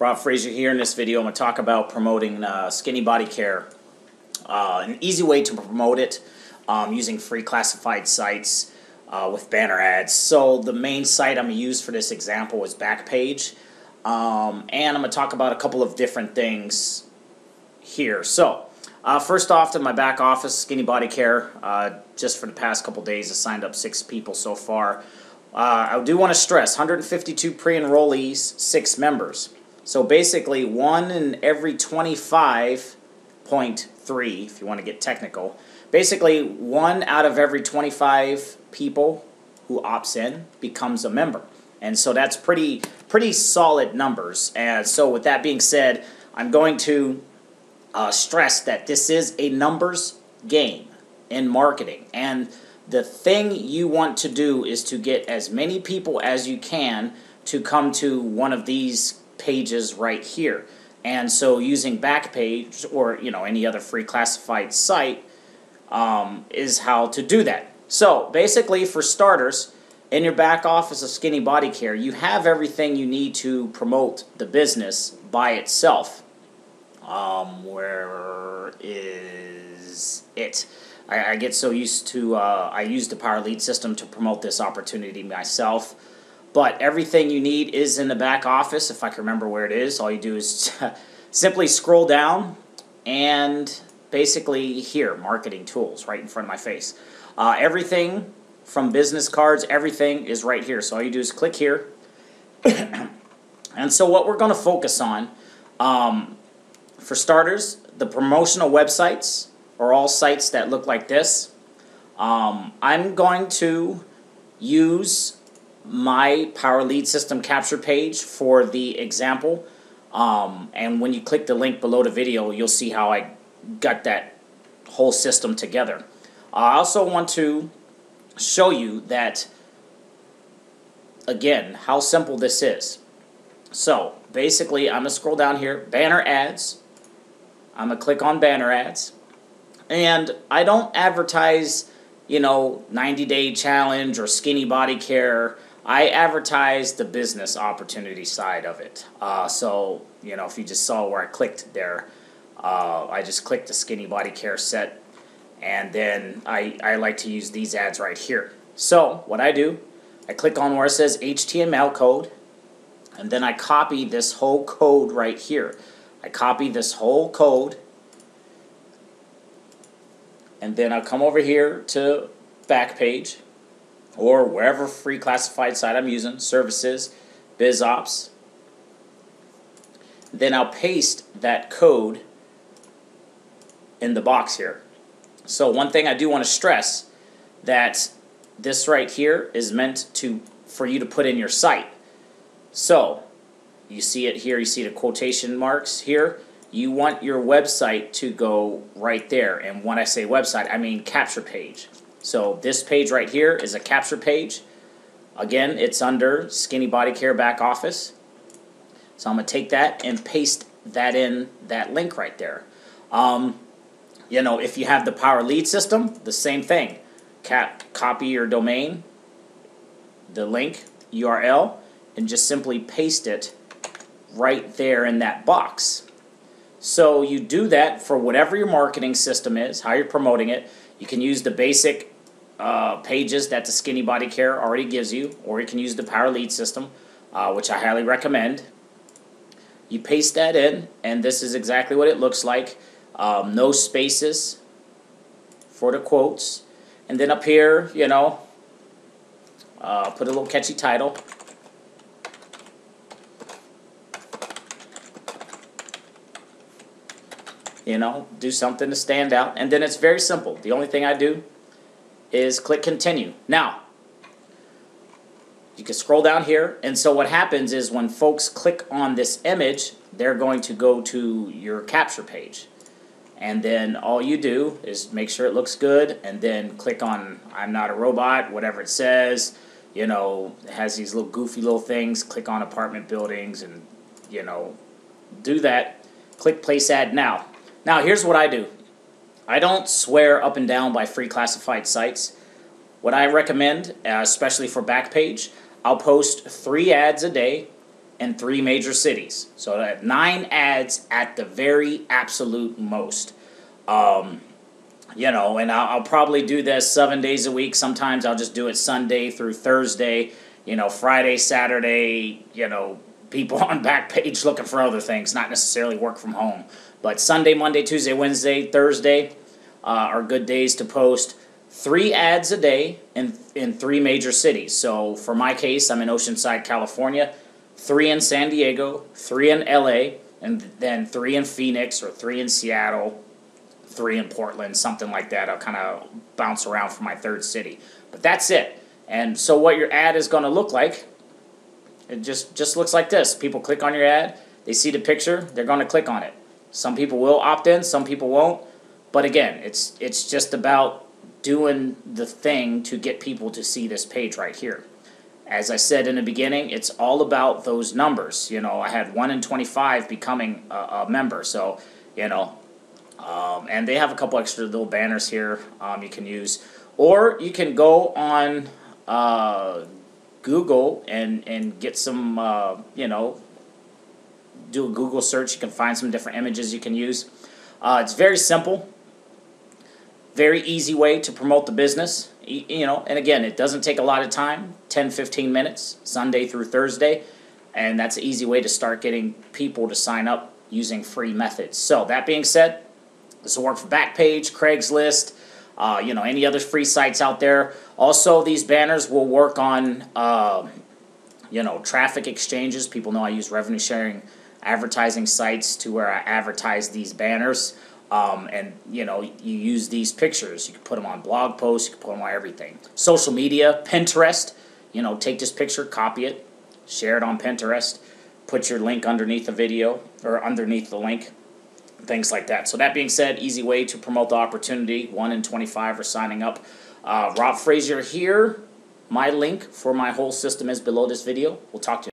Rob Fraser here. In this video, I'm going to talk about promoting uh, skinny body care. Uh, an easy way to promote it um, using free classified sites uh, with banner ads. So the main site I'm going to use for this example is Backpage. Um, and I'm going to talk about a couple of different things here. So uh, first off, to my back office, Skinny Body Care. Uh, just for the past couple days, I signed up six people so far. Uh, I do want to stress 152 pre-enrollees, six members. So basically, one in every 25.3, if you want to get technical, basically one out of every 25 people who opts in becomes a member. And so that's pretty pretty solid numbers. And so with that being said, I'm going to uh, stress that this is a numbers game in marketing. And the thing you want to do is to get as many people as you can to come to one of these pages right here. And so using Backpage or you know any other free classified site um, is how to do that. So basically, for starters, in your back office of Skinny Body Care, you have everything you need to promote the business by itself. Um, where is it? I, I get so used to uh, I use the Power Lead system to promote this opportunity myself. But everything you need is in the back office. If I can remember where it is, all you do is simply scroll down and basically here, marketing tools, right in front of my face. Uh, everything from business cards, everything is right here. So all you do is click here. and so what we're going to focus on, um, for starters, the promotional websites are all sites that look like this. Um, I'm going to use my Power Lead System capture page for the example. Um, and when you click the link below the video, you'll see how I got that whole system together. I also want to show you that, again, how simple this is. So, basically, I'm going to scroll down here, banner ads. I'm going to click on banner ads. And I don't advertise, you know, 90 day challenge or skinny body care I advertise the business opportunity side of it. Uh, so, you know, if you just saw where I clicked there, uh, I just clicked the skinny body care set, and then I, I like to use these ads right here. So, what I do, I click on where it says HTML code, and then I copy this whole code right here. I copy this whole code, and then I come over here to Backpage or wherever free classified site I'm using, services, BizOps. Then I'll paste that code in the box here. So one thing I do want to stress that this right here is meant to for you to put in your site. So you see it here, you see the quotation marks here. You want your website to go right there. And when I say website, I mean capture page. So this page right here is a capture page. Again, it's under Skinny Body Care Back Office. So I'm going to take that and paste that in that link right there. Um, you know, if you have the Power Lead system, the same thing. Cap, copy your domain, the link URL, and just simply paste it right there in that box. So you do that for whatever your marketing system is, how you're promoting it. You can use the basic uh, pages that the Skinny Body Care already gives you, or you can use the Power Lead system, uh, which I highly recommend. You paste that in, and this is exactly what it looks like. Um, no spaces for the quotes. And then up here, you know, uh, put a little catchy title. You know, do something to stand out. And then it's very simple. The only thing I do is click continue. Now, you can scroll down here, and so what happens is when folks click on this image, they're going to go to your capture page. And then all you do is make sure it looks good, and then click on I'm not a robot, whatever it says. You know, has these little goofy little things. Click on apartment buildings, and you know, do that. Click place ad now. Now, here's what I do I don't swear up and down by free classified sites. What I recommend, uh, especially for Backpage, I'll post three ads a day in three major cities. So that nine ads at the very absolute most. Um, you know, and I'll, I'll, probably do this seven days a week. Sometimes I'll just do it Sunday through Thursday. You know, Friday, Saturday. You know, people on Backpage looking for other things, not necessarily work from home. But Sunday, Monday, Tuesday, Wednesday, Thursday uh, are good days to post three ads a day in in three major cities. So for my case, I'm in Oceanside, California. Three in San Diego, three in LA, and then three in Phoenix or three in Seattle three in Portland, something like that. I'll kind of bounce around for my third city. But that's it. And so what your ad is going to look like, it just, just looks like this. People click on your ad, they see the picture, they're going to click on it. Some people will opt in, some people won't. But again, it's, it's just about doing the thing to get people to see this page right here. As I said in the beginning, it's all about those numbers. You know, I had 1 in 25 becoming a, a member. So, you know, um, and they have a couple extra little banners here um, you can use. Or you can go on uh, Google and, and get some, uh, you know, do a Google search. You can find some different images you can use. Uh, it's very simple, very easy way to promote the business. You, know, and again, it doesn't take a lot of time 10 15 minutes, Sunday through Thursday. And that's an easy way to start getting people to sign up using free methods. So, that being said, this will work for Backpage, Craigslist, uh, you know, any other free sites out there. Also, these banners will work on, uh, you know, traffic exchanges. People know I use revenue sharing advertising sites to where I advertise these banners. Um, and you know you use these pictures you can put them on blog posts you can put them on everything social media pinterest you know take this picture copy it share it on pinterest put your link underneath the video or underneath the link things like that. So that being said, easy way to promote the opportunity. One in 25 are signing up. Uh, Rob Fraser here. My link for my whole system is below this video. We'll talk to you.